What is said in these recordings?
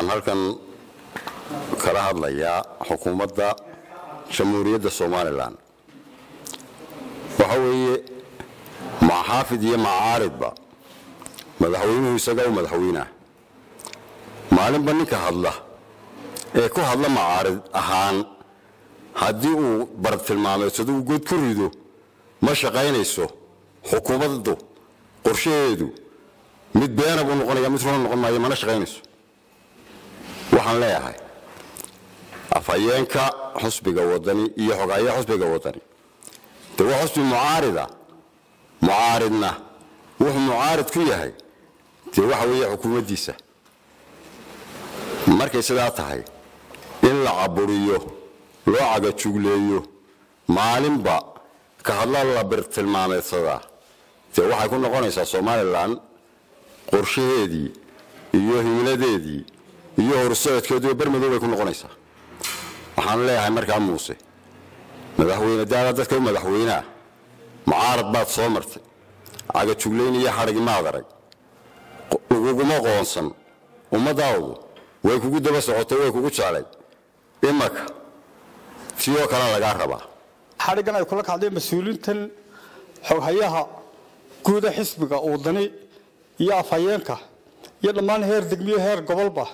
waxaan halkan kala hadlayaa xukuumadda jamhuuriyadda somalilan. Waxa weeye maxaafid iyo macaaridba madaxweynuhu isaga u madaxweynah maalinba ninka hadla ee ku hadla macaarid ahaan haddii uu bartilmaameedsado uu god ku rido ma shaqaynayso xukuumaddu qorshaheedu mid beena buu noqonaya mid runa noqon maayo mana shaqaynayso waxaan leeyahay afhayeenka xusbiga wadani iyo xogaaya xusbiga wadani. De waa xusbi mucaarida mucaaridna wuxuu mucaarid ku yahay dee waxa weeye xukuumaddiisa. Markay sidaa tahay in la caburiyo loo cagajugleeyo maalinba ka hadla la birtilmaameedsadaa dee waxay ku noqonaysaa somalilan qorshaheedii iyo himiladeedii iyo horsocodkeeduiyo bermadow bay ku noqonaysaa waxaan leeyahay markaa muuse madaxweyne daala dadka u madaxweyneah mucaarad baad soo martay. Cagajuglayn iyo xadhigi maad arag laguguma qoonsan ummadaadu way kugu daba socotay way kugu jeclay. Imaka tiyoo kale lagaa rabaa. Xadhiggan ay kula kacdeen mas'uuliintan xoghayaha guuda xisbiga wadani iyo afhayeenka iyo dhammaan heer degmiyo heer gobolba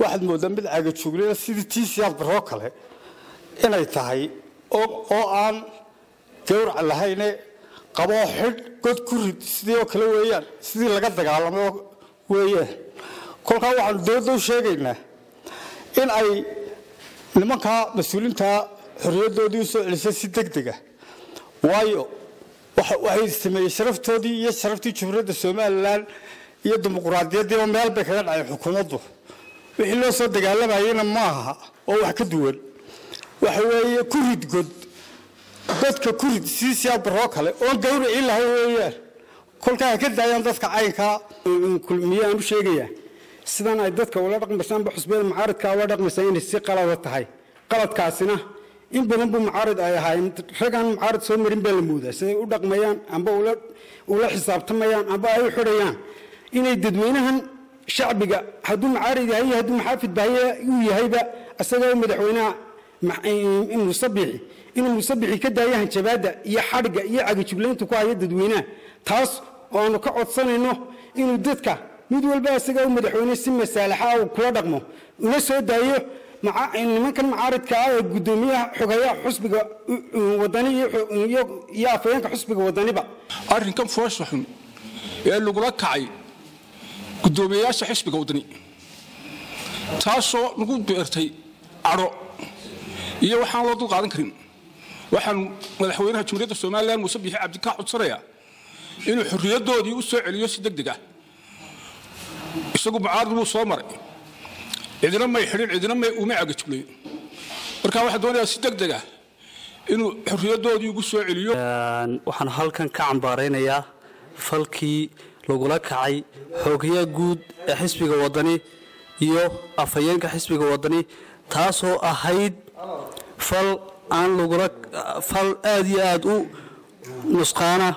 waxaad moodaa mid cagajuglaya sidii tiisiyaad baroo kale inay tahay oo aan gawrac lahayne qaboo xidh god ku rid sidii oo kale weeyaan sidii laga dagaalamo weeyaan. Kolkaa waxaanu dowladda u sheegaynaa in ay nimankaa mas'uuliinta xorriyaddoodii u soo celisay si deg dega waayo waxay sameeyey sharaftoodii iyo sharaftii jumhuuriyadda somalilan iyo dimuquraadiyaddiiba meel bay kaga dhaceen xukuumaddu wixii loo soo dagaalamayena maaha oo wax ka duwan. Waxa weeye ku rid god. Godka ku rid siisiyaa baroo kale oon gawricii lahay weeyaan kolkaa ka daayaan dadka caynkaa u sheegayaa sidan ay dadka ula dhaqmaysaanba xusbiyada mucaaridkaa ula dhaqmaysaa inay si qalada tahay. Qaladkaasina in badan buu mucaarid ay ahaayeen. Ragaan mucaarid soo marin baa la moodaa. Siday u dhaqmayaan amba ula xisaabtamayaan amba ay u xidhayaan. Inay dadweynahan shacbiga hadduu mucaarid yahay hadduu muxaafid bahaye uu yahayba isagoo madaxweynaha musabixi inuu musabixi ka daayo hanjabaadda iyo xadhigga iyo cagajuglaynta ku haya dadweynaha taas oo aanu ka codsanayno inuu dadka mid walba isaga u madaxweyne si masaalaxa uu kula dhaqmo una soo daayo nimankan mucaaridka ah ee gudoomiyaha xogayaha xusbiga wadani iyo afhayeenka xusbiga wadaniba arrinkan foosha xun ee lagula kacay gudoomiyayaasha xisbiga wadani taasoo nagu beertay cadho iyo waxaan loo dul qaadan karin. Waxaan madaxweynaha jumhuuriyadda somalilan muuse biixi cabdi ka codsanayaa inuu xorriyaddoodii u soo celiyo si deg deg ah. Isagu mucaarid buu soo maray. Cidina may xidhin cidina may uma cagajuglayn marka waxaa doonayaa si deg deg ah inuu xorriyaddoodii ugu soo celiyo. Waxaan halkan ka cambaaraynayaa falkii lagula kacay xoogayaa guud ee xisbiga wadani iyo afhayeenka xisbiga wadani taasoo ahayd fal aan lagula fal aad iyo aad u nusqaana.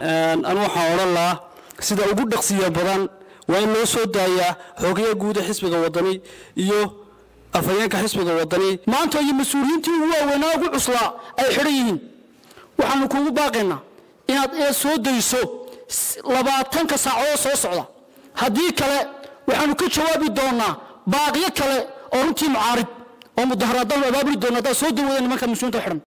Anu waxaan odhan lahaa sida ugu dhaqsiya badan waa in loo soo daayaa xoogayaa guud ee xisbiga wadani iyo afhayeenka xisbiga wadani maanta iyo mas'uuliyiintii ugu waaweynaa ugu cuslaa ay xidhan yihiin. Waxaanu kuugu baaqaynaa inaad ee soo dayso labaatanka saacadood soo socda. Haddii kale waxaanu ka jawaabi doonaa baaqyo kale oo runtii mucaarid oo mudaharaadanu abaabuli doona haddaad soo dawada nimanka mas'uuliinta xidhan